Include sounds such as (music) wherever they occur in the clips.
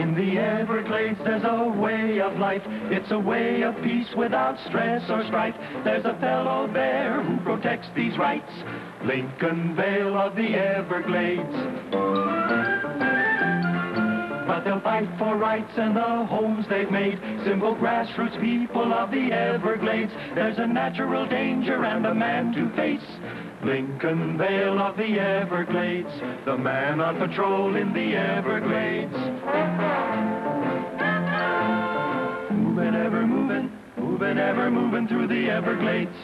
In the Everglades, there's a way of life. It's a way of peace without stress or strife. There's a fellow there who protects these rights. Lincoln Vail of the Everglades. But they'll fight for rights and the homes they've made. Simple grassroots people of the Everglades. There's a natural danger and a man to face. Lincoln Vail of the Everglades, the man on patrol in the Everglades. Moving, ever moving, moving, ever moving through the Everglades.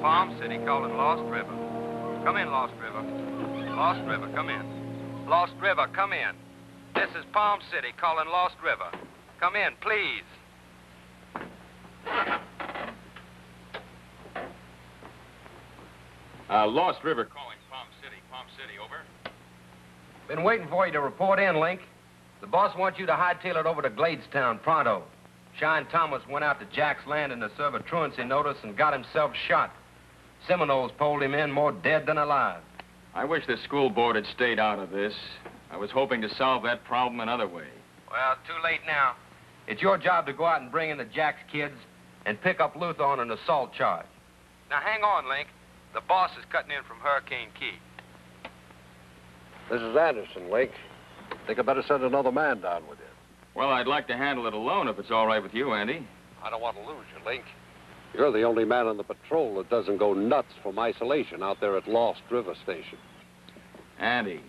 Palm City calling Lost River. Come in, Lost River. Lost River, come in. Lost River, come in. This is Palm City calling Lost River. Come in, please. Uh, Lost River calling Palm City. Palm City, over. Been waiting for you to report in, Link. The boss wants you to hightail it over to Gladestown pronto. Shine Thomas went out to Jacks' Landing to serve a truancy notice and got himself shot. Seminoles pulled him in more dead than alive. I wish the school board had stayed out of this. I was hoping to solve that problem another way. Well, too late now. It's your job to go out and bring in the Jack's kids and pick up Luther on an assault charge. Now, hang on, Link. The boss is cutting in from Hurricane Key. This is Anderson, Link. Think I better send another man down with you. Well, I'd like to handle it alone if it's all right with you, Andy. I don't want to lose you, Link. You're the only man on the patrol that doesn't go nuts from isolation out there at Lost River Station. Andy,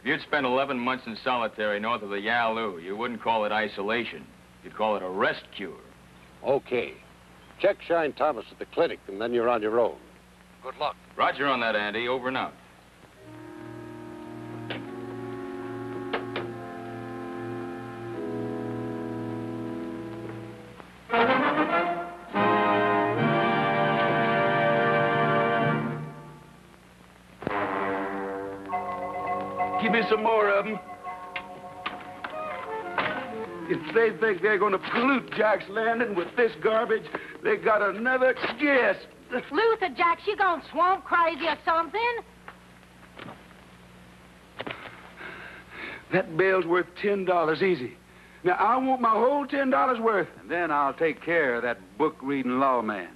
if you'd spent 11 months in solitary north of the Yalu, you wouldn't call it isolation. You'd call it a rest cure. Okay. Check Shine Thomas at the clinic, and then you're on your own. Good luck. Roger on that, Andy. Over and out. Some more of them. If they think they're going to pollute Jacks' Landing with this garbage, they got another guess. Luther, Jack, you gone swamp crazy or something? That bale's worth ten dollars easy. Now I want my whole ten dollars worth, and then I'll take care of that book reading lawman.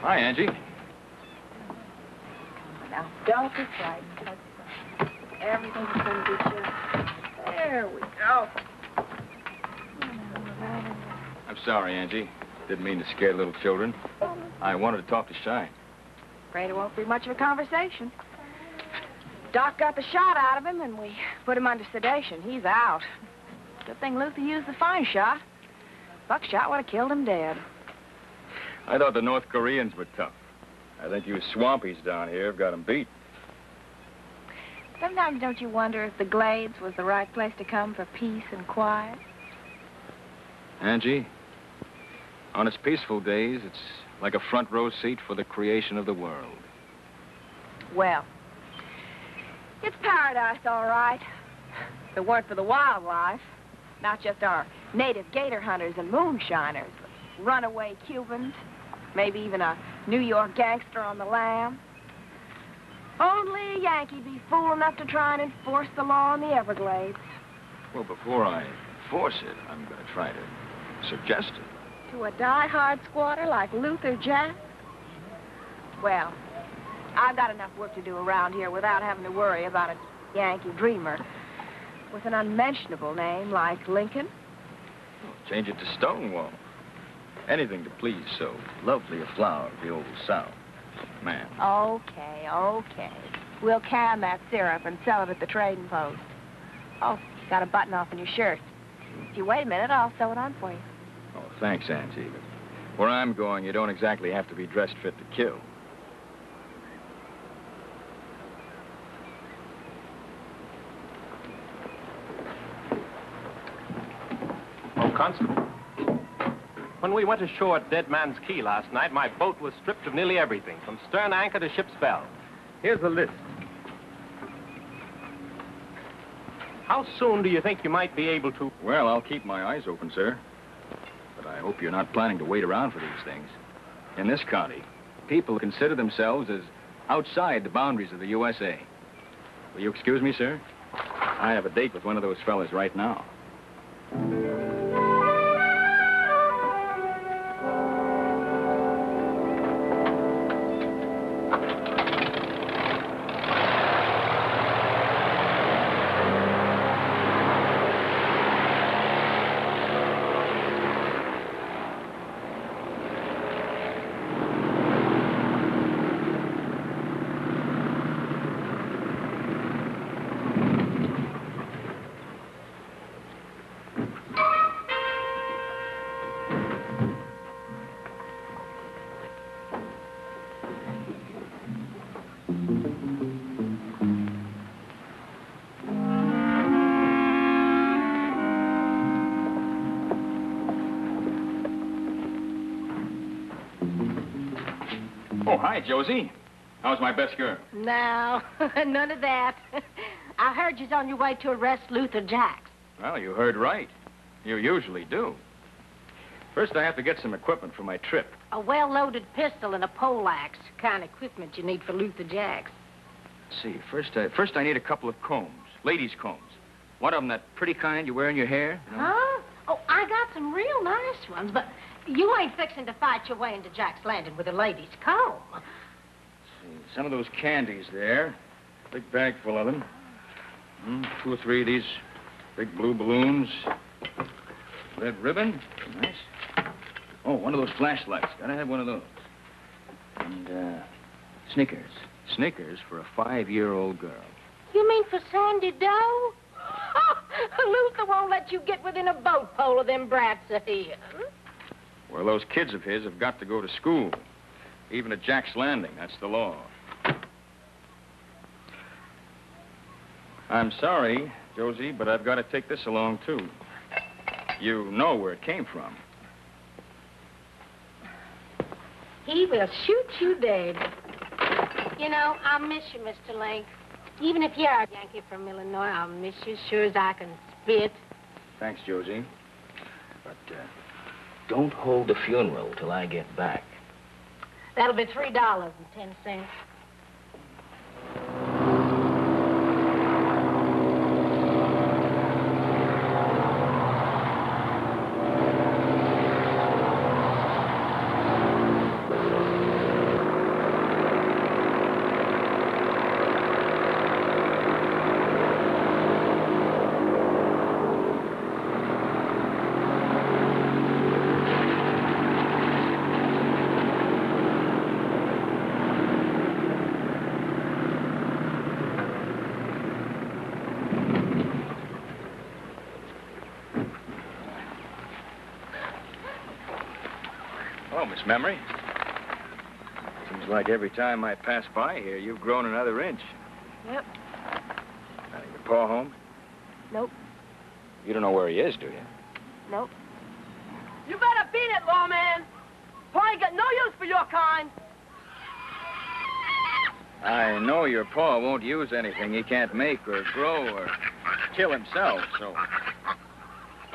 Hi, Angie. Now, don't be frightened. Everything's going to be just... There we go. I'm sorry, Angie. Didn't mean to scare little children. I wanted to talk to Shine. Afraid it won't be much of a conversation. Doc got the shot out of him, and we put him under sedation. He's out. Good thing Luther used the fine shot. Buckshot would have killed him dead. I thought the North Koreans were tough. I think you swampies down here have got 'em beat. Sometimes don't you wonder if the Glades was the right place to come for peace and quiet? Angie, on its peaceful days, it's like a front row seat for the creation of the world. Well, it's paradise, all right. If it weren't for the wildlife, not just our native gator hunters and moonshiners, runaway Cubans, maybe even a New York gangster on the lam. Only a Yankee be fool enough to try and enforce the law in the Everglades. Well, before I force it, I'm going to try to suggest it. To a die-hard squatter like Luther Jack? Well, I've got enough work to do around here without having to worry about a Yankee dreamer with an unmentionable name like Lincoln. Well, change it to Stonewall. Anything to please so lovely a flower of the old South. Man. Okay, okay. We'll can that syrup and sell it at the trading post. Oh, you got a button off in your shirt. If you wait a minute, I'll sew it on for you. Oh, thanks, Auntie. But where I'm going, you don't exactly have to be dressed fit to kill. Oh, Constable. When we went ashore at Dead Man's Key last night, my boat was stripped of nearly everything, from stern anchor to ship's bell. Here's the list. How soon do you think you might be able to... Well, I'll keep my eyes open, sir. But I hope you're not planning to wait around for these things. In this county, people consider themselves as outside the boundaries of the USA. Will you excuse me, sir? I have a date with one of those fellas right now. Oh, hi, Josie. How's my best girl? No, (laughs) none of that. (laughs) I heard you's on your way to arrest Luther Jacks. Well, you heard right. You usually do. First, I have to get some equipment for my trip. A well-loaded pistol and a poleaxe, kind of equipment you need for Luther Jacks. See, first I, first I need a couple of combs, ladies' combs. One of them that pretty kind you wear in your hair. you know? Huh? Oh, I got some real nice ones, but you ain't fixing to fight your way into Jacks' Landing with a lady's comb. See, Some of those candies there. Big bag full of them. Mm, two or three of these big blue balloons. Red ribbon. Nice. Oh, one of those flashlights. Gotta have one of those. And, uh, Snickers. Snickers for a five-year-old girl. You mean for Sandy Doe? Oh, (laughs) Luther won't let you get within a boat pole of them brats of his. Well, those kids of his have got to go to school. Even at Jacks' Landing, that's the law. I'm sorry, Josie, but I've got to take this along, too. You know where it came from. He will shoot you dead. You know, I'll miss you, Mr. Link. Even if you are a Yankee from Illinois, I'll miss you as sure as I can spit. Thanks, Josie. But uh, don't hold the funeral till I get back. That'll be $3.10. Miss Memory. Seems like every time I pass by here, you've grown another inch. Yep. Uh, your pa home? Nope. You don't know where he is, do you? Nope. You better beat it, lawman. For I ain't got no use for your kind. I know your paw won't use anything he can't make or grow or kill himself, so.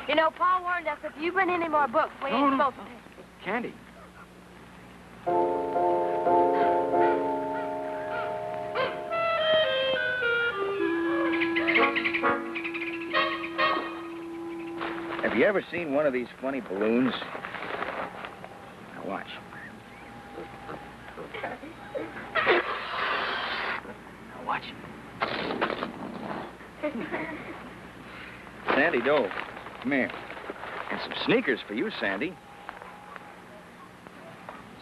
You know, Paul warned us if you bring any more books, we ain't supposed to. candy. Have you ever seen one of these funny balloons? Now watch. Now watch. Sandy Doe, come here. And some sneakers for you, Sandy.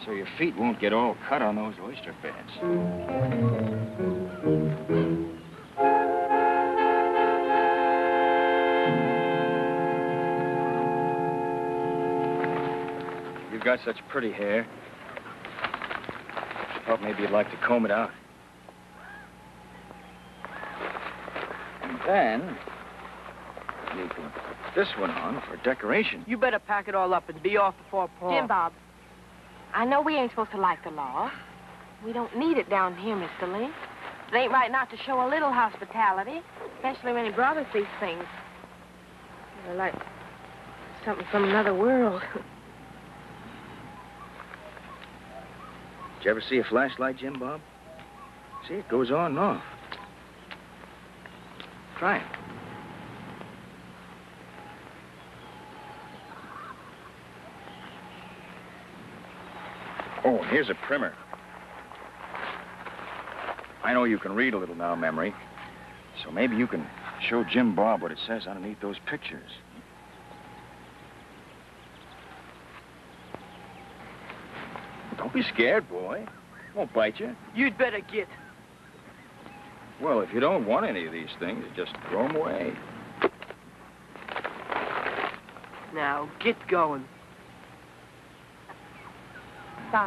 So your feet won't get all cut on those oyster beds. You've got such pretty hair. Thought maybe you'd like to comb it out. And then you can put this one on for decoration. You better pack it all up and be off before Paul. Jim Bob, I know we ain't supposed to like the law. We don't need it down here, Mr. Lee. It ain't right not to show a little hospitality, especially when he brought us these things. They're like something from another world. (laughs) Did you ever see a flashlight, Jim Bob? See, it goes on and off. Try it. Oh, and here's a primer. I know you can read a little now, Memory. So maybe you can show Jim Bob what it says underneath those pictures. Don't be scared, boy. Won't bite you. You'd better get. Well, if you don't want any of these things, just throw them away. Now, get going. Who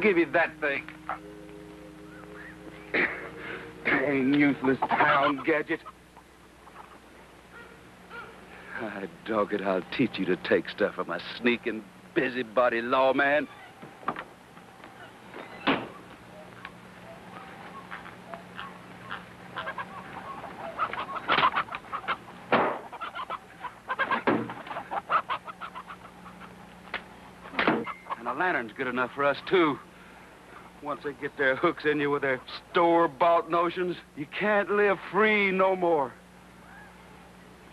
gave you that thing? Dang useless town gadget. I dog it, I'll teach you to take stuff from a sneaking, busybody lawman. And a lantern's good enough for us, too. Once they get their hooks in you with their store-bought notions, you can't live free no more.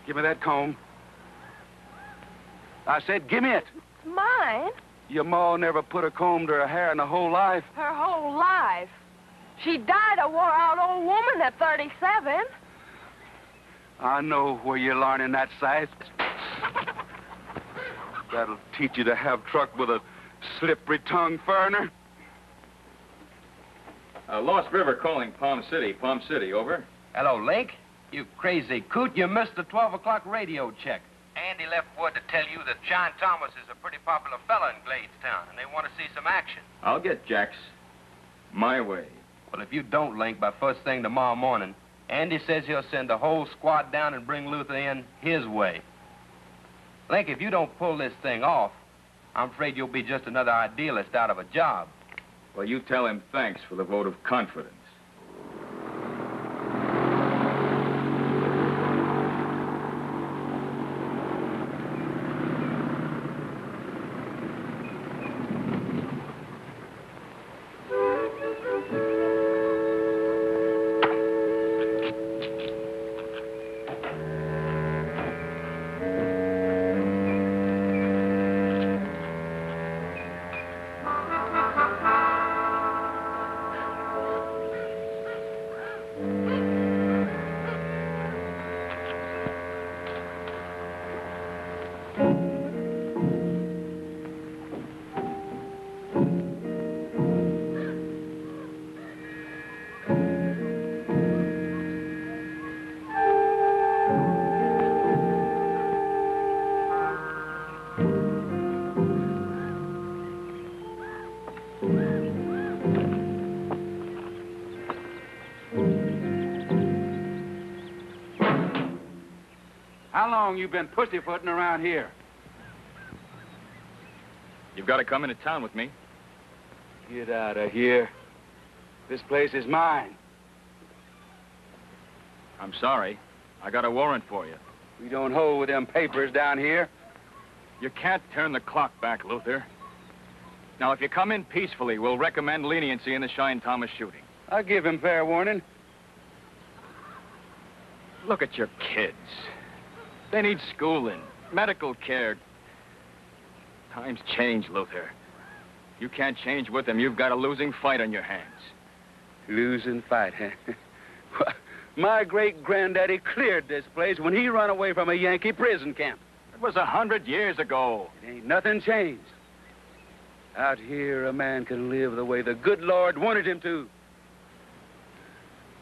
Give me that comb. I said, give me it. Mine? Your ma never put a comb to her hair in her whole life. Her whole life. She died a wore-out old woman at 37. I know where you're learning that sight. (laughs) That'll teach you to have truck with a slippery tongue foreigner. Uh, Lost River calling Palm City. Palm City, over. Hello, Link. You crazy coot. You missed the 12 o'clock radio check. Andy left word to tell you that John Thomas is a pretty popular fella in Gladestown, and they want to see some action. I'll get Jacks. My way. Well, if you don't, Link, by first thing tomorrow morning, Andy says he'll send the whole squad down and bring Luther in his way. Link, if you don't pull this thing off, I'm afraid you'll be just another idealist out of a job. Well, you tell him thanks for the vote of confidence. How long you been pussyfooting around here? You've got to come into town with me. Get out of here. This place is mine. I'm sorry. I got a warrant for you. We don't hold with them papers down here. You can't turn the clock back, Luther. Now, if you come in peacefully, we'll recommend leniency in the Shine Thomas shooting. I'll give him fair warning. Look at your kids. They need schooling, medical care. Times change, Luther. You can't change with them. You've got a losing fight on your hands. Losing fight, huh? (laughs) My great-granddaddy cleared this place when he run away from a Yankee prison camp. It was a hundred years ago. It ain't nothing changed. Out here, a man can live the way the good Lord wanted him to.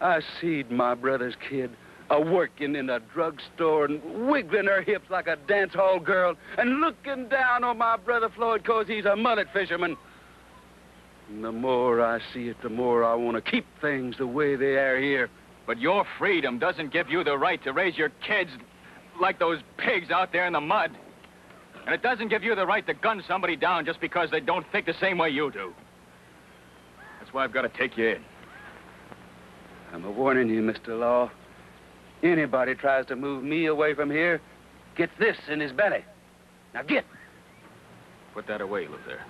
I seed my brother's kid a working in a drugstore and wiggling her hips like a dance hall girl and looking down on my brother Floyd cause he's a mullet fisherman. And the more I see it, the more I want to keep things the way they are here. But your freedom doesn't give you the right to raise your kids like those pigs out there in the mud. And it doesn't give you the right to gun somebody down just because they don't think the same way you do. That's why I've got to take you in. I'm a warning you, Mr. Law. Anybody tries to move me away from here gets this in his belly. Now get. Put that away, Luther.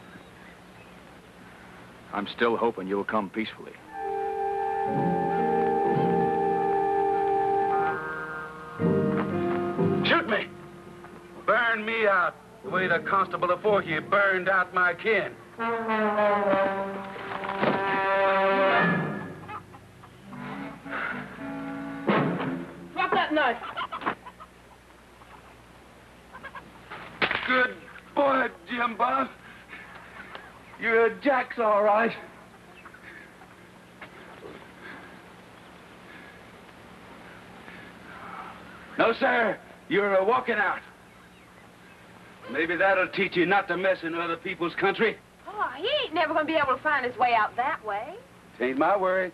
I'm still hoping you'll come peacefully. Shoot me. Burn me out the way the constable afore you burned out my kin. Good boy, Jim Bob. You're a Jack's all right. No, sir. You're a walking out. Maybe that'll teach you not to mess in other people's country. Oh, he ain't never gonna be able to find his way out that way. It Ain't my worry.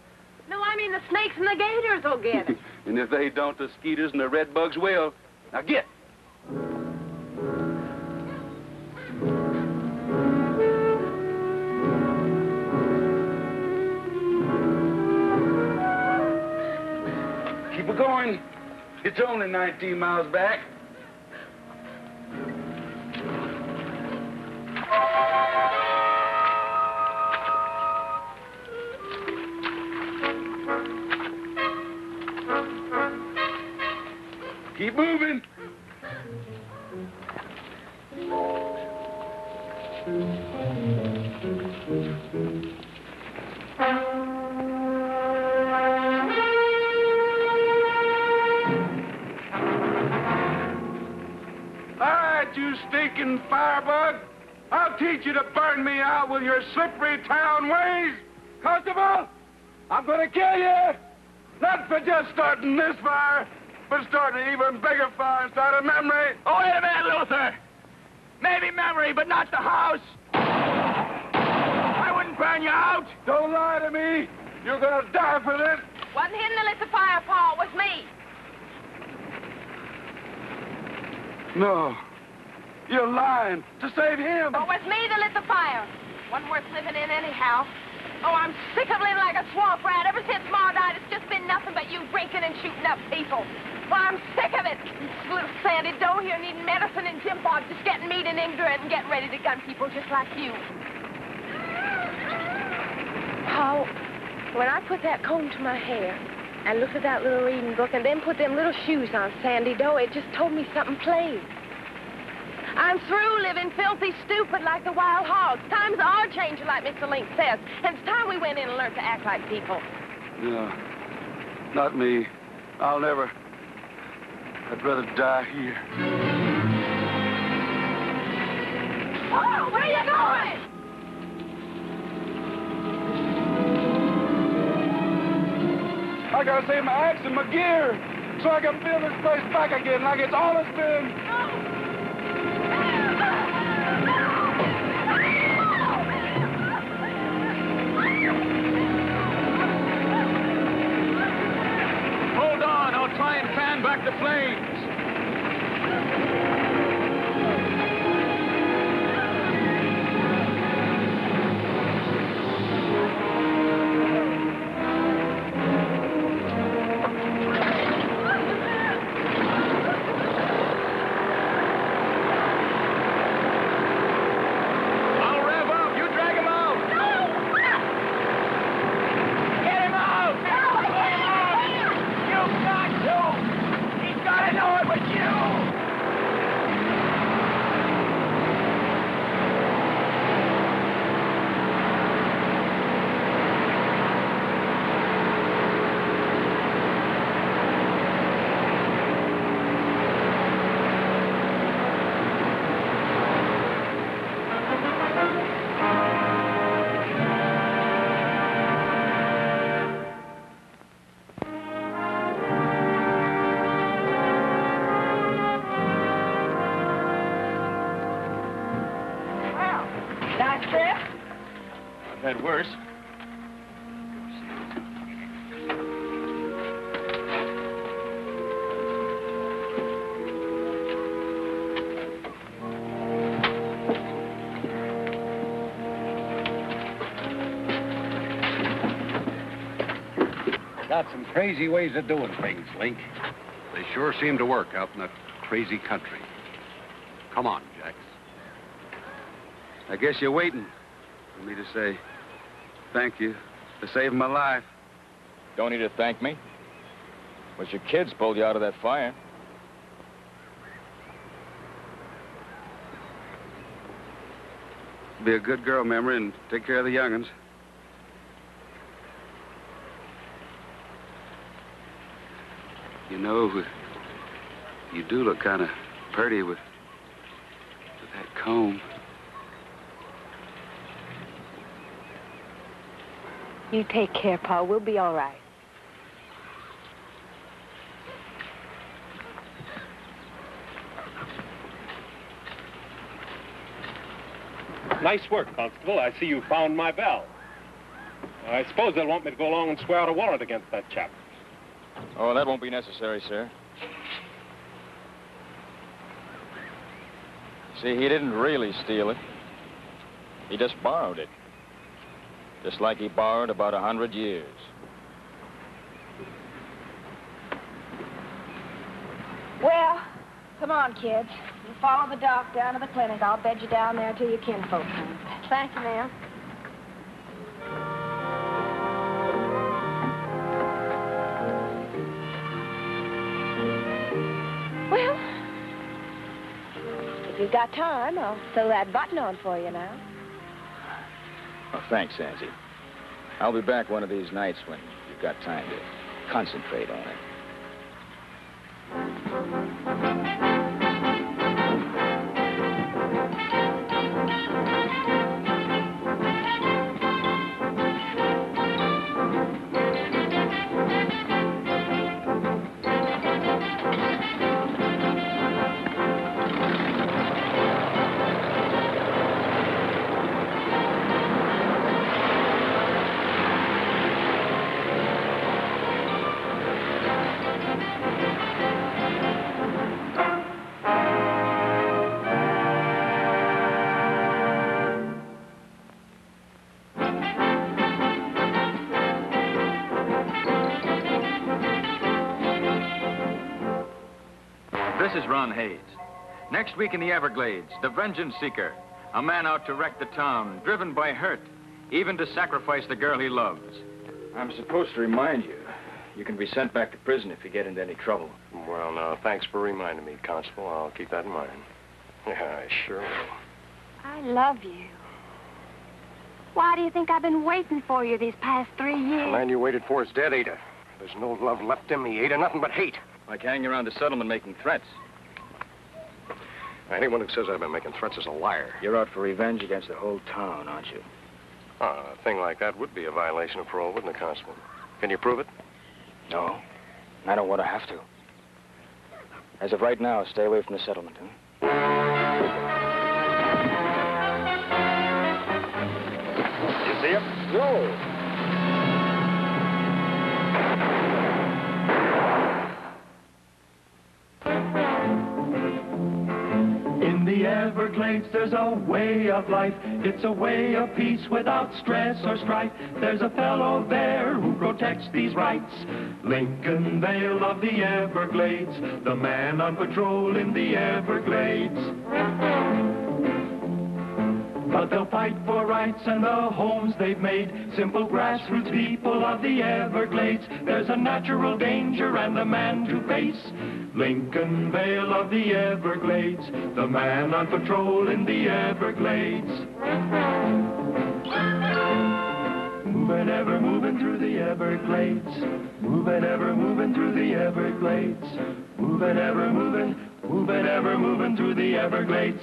No, I mean the snakes and the gators will get him. (laughs) and if they don't, the skeeters and the red bugs will. Now get. Keep it going. It's only 19 miles back. Keep moving. All right, you stinking firebug. I'll teach you to burn me out with your slippery town ways. Constable, I'm going to kill you. Not for just starting this fire, but starting an even bigger fire inside of Memory. Oh, wait a minute, Luther. Maybe memory, but not the house. I wouldn't burn you out. Don't lie to me. You're going to die for this. Wasn't him that lit the fire, Paul. It was me. No. You're lying to save him. Oh, it was me that lit the fire. Wasn't worth living in anyhow. Oh, I'm sick of living like a swamp rat. Ever since Ma died, it's just been nothing but you drinking and shooting up people. Well, I'm sick of it. This little Sandy Doe here needing medicine and Jim Bob just getting mean and ignorant and getting ready to gun people just like you. Paul, when I put that comb to my hair and looked at that little reading book and then put them little shoes on Sandy Doe, it just told me something plain. I'm through living filthy stupid like the wild hogs. Times are changing like Mr. Link says. And it's time we went in and learned to act like people. No. Not me. I'll never. I'd rather die here. Oh, where are you going? I gotta save my axe and my gear so I can build this place back again like it's always been. Hold get worse. Got some crazy ways of doing things, Link. They sure seem to work out in that crazy country. Come on, Jacks. I guess you're waiting for me to say thank you for saving my life. Don't need to thank me. It was your kids pulled you out of that fire. Be a good girl, remember, and take care of the young'uns. You know, you do look kind of pretty with, with that comb. You take care, Pa. We'll be all right. Nice work, Constable. I see you found my bell. I suppose they'll want me to go along and swear out a warrant against that chap. Oh, that won't be necessary, sir. See, he didn't really steal it. He just borrowed it. Just like he borrowed about a hundred years. Well, come on, kids. You follow the doc down to the clinic. I'll bed you down there till your kinfolk come. Thank you, ma'am. Well, if you've got time, I'll sew that button on for you now. Thanks, Angie. I'll be back one of these nights when you've got time to concentrate on it. Ron Hayes. Next week in the Everglades, the Vengeance Seeker. A man out to wreck the town, driven by hurt, even to sacrifice the girl he loves. I'm supposed to remind you. You can be sent back to prison if you get into any trouble. Well, now, thanks for reminding me, Constable. I'll keep that in mind. Yeah, I sure will. I love you. Why do you think I've been waiting for you these past three years? The man you waited for is dead, Ada. There's no love left in me, Ada. Nothing but hate. Like hanging around the settlement making threats. Anyone who says I've been making threats is a liar. You're out for revenge against the whole town, aren't you? Uh, a thing like that would be a violation of parole, wouldn't it, Constable? Can you prove it? No. I don't want to have to. As of right now, stay away from the settlement, huh? You see him? No. Everglades, there's a way of life. It's a way of peace without stress or strife. There's a fellow there who protects these rights. Lincoln Vail of the Everglades, the man on patrol in the Everglades. But they'll fight for rights and the homes they've made. Simple grassroots people of the Everglades. There's a natural danger and a man to face. Lincoln Vail of the Everglades, the man on patrol in the Everglades. Moving, ever moving through the Everglades. Moving, ever moving through the Everglades. Moving, ever moving, moving, ever moving through the Everglades.